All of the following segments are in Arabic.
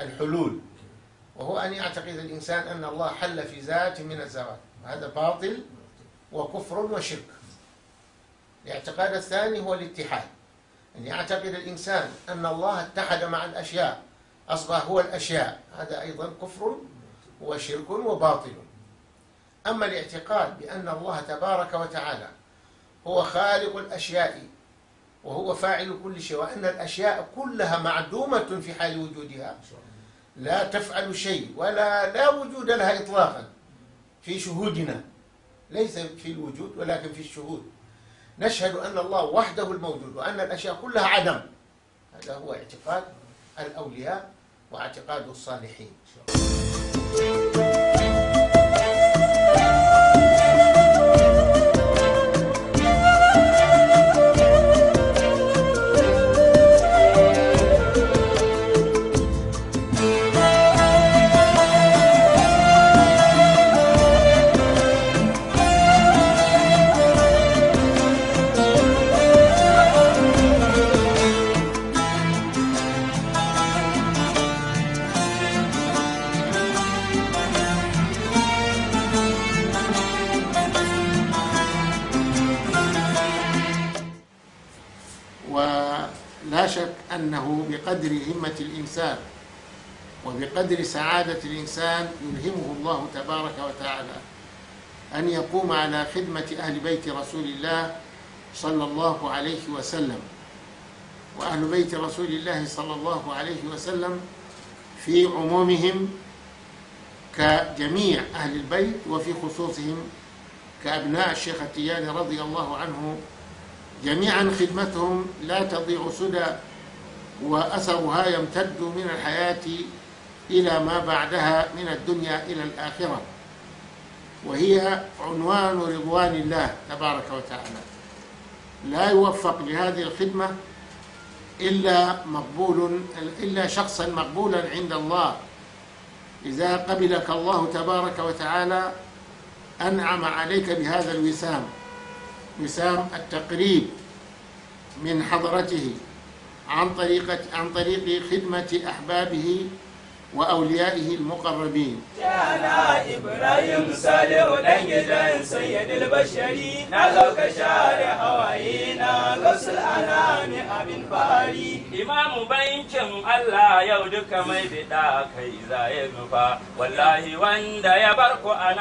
الحلول وهو أن يعتقد الإنسان أن الله حل في ذات من الذوات هذا باطل وكفر وشرك. الاعتقاد الثاني هو الاتحاد. أن يعتقد الإنسان أن الله اتحد مع الأشياء أصبح هو الأشياء. هذا أيضا كفر وشرك وباطل. أما الاعتقاد بأن الله تبارك وتعالى هو خالق الأشياء وهو فاعل كل شيء وأن الأشياء كلها معدومة في حال وجودها. لا تفعل شيء ولا لا وجود لها إطلاقا في شهودنا. ليس في الوجود ولكن في الشهود. نشهد أن الله وحده الموجود وأن الأشياء كلها عدم. هذا هو اعتقاد الأولياء واعتقاد الصالحين. ولا شك أنه بقدر همة الإنسان وبقدر سعادة الإنسان يلهمه الله تبارك وتعالى أن يقوم على خدمة أهل بيت رسول الله صلى الله عليه وسلم. وأهل بيت رسول الله صلى الله عليه وسلم في عمومهم كجميع أهل البيت وفي خصوصهم كأبناء الشيخ التياني رضي الله عنه جميعا خدمتهم لا تضيع سدى وأثرها يمتد من الحياة إلى ما بعدها من الدنيا إلى الآخرة. وهي عنوان رضوان الله تبارك وتعالى. لا يوفق لهذه الخدمة إلا مقبول إلا شخصا مقبولا عند الله. إذا قبلك الله تبارك وتعالى أنعم عليك بهذا الوسام. وسام التقريب من حضرته عن طريقة عن طريق خدمة أحبابه وأوليائه المقربين Yana Ibrahim Salihu ɗan gidan Sayyidul Bashari na zo ka share hawaye na gasul anami abin fari. Imamu bankin Allah yau duka mai bida kai za ya nufa. Wallahi wanda ya bar ku a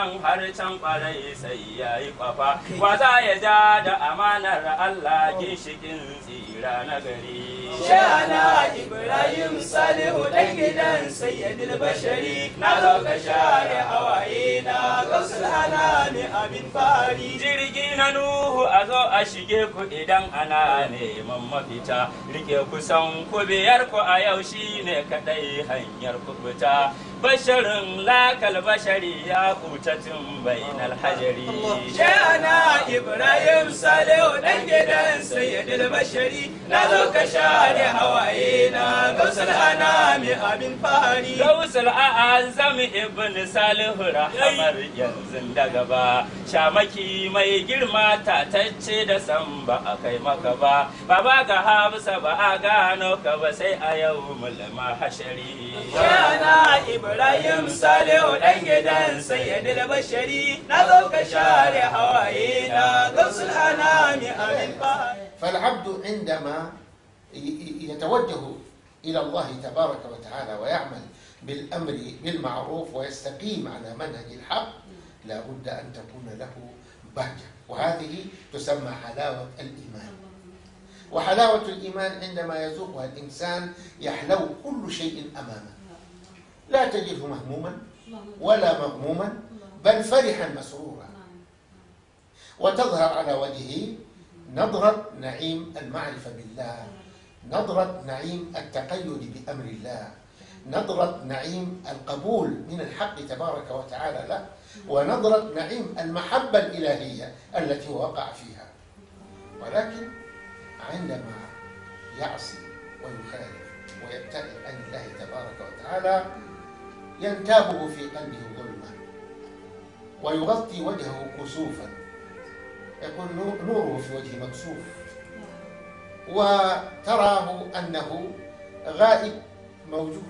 da nagari shana ibrahim salihu dan gidan sayyidul bashari. Na zo ka share hawaye. Na gasul anami abin fari. Jirgi na Nuhu a zo a shige ku idan ana neman mafita. Rike kusan ku biyar ku a yau shine kadai hanyar ku fita. Basharin lakal bashari ya kutatin bainal hajari. Shana Ibrahim Salihu ɗan gidan Sayyidul Bashari na zo ka share hawaye na gasul anami abin fari. Gausul a'azam ibn Salihu har yanzu daga ba shamaki mai girma tatacce da san ba a kai maka ba. Ba ga hamsa ba a gano ka ba sai a yau mulma hashari. Yana ibrahim salihu dan gidan sayyidul bashari. Na zo ka share hawaye na gausul anami amin fa fal abdu indama yatawajjahu. إلى الله تبارك وتعالى ويعمل بالأمر بالمعروف ويستقيم على منهج الحق لا بد أن تكون له بهجة. وهذه تسمى حلاوة الإيمان. وحلاوة الإيمان عندما يذوقها الإنسان يحلو كل شيء أمامه. لا تجده مهموما ولا مغموما بل فرحا مسرورا. وتظهر على وجهه نظرة نعيم المعرفة بالله. نظرة نعيم التقيد بأمر الله. نظرة نعيم القبول من الحق تبارك وتعالى له ونظرة نعيم المحبة الإلهية التي وقع فيها. ولكن عندما يعصي ويخالف ويبتعد عن الله تبارك وتعالى ينتابه في قلبه ظلمة ويغطي وجهه كسوفا. يكون نور- نوره في وجهه مكسوف. وتراه أنه غائب موجود.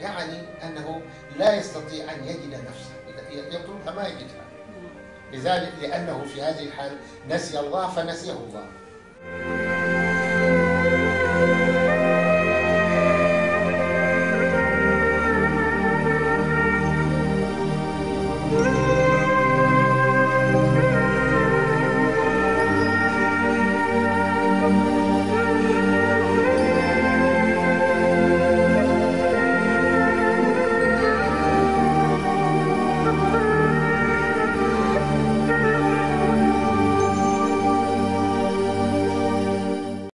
يعني أنه لا يستطيع أن يجد نفسه. يطلبها ما يجدها. لذلك لأنه في هذه الحال نسي الله فنسيه الله.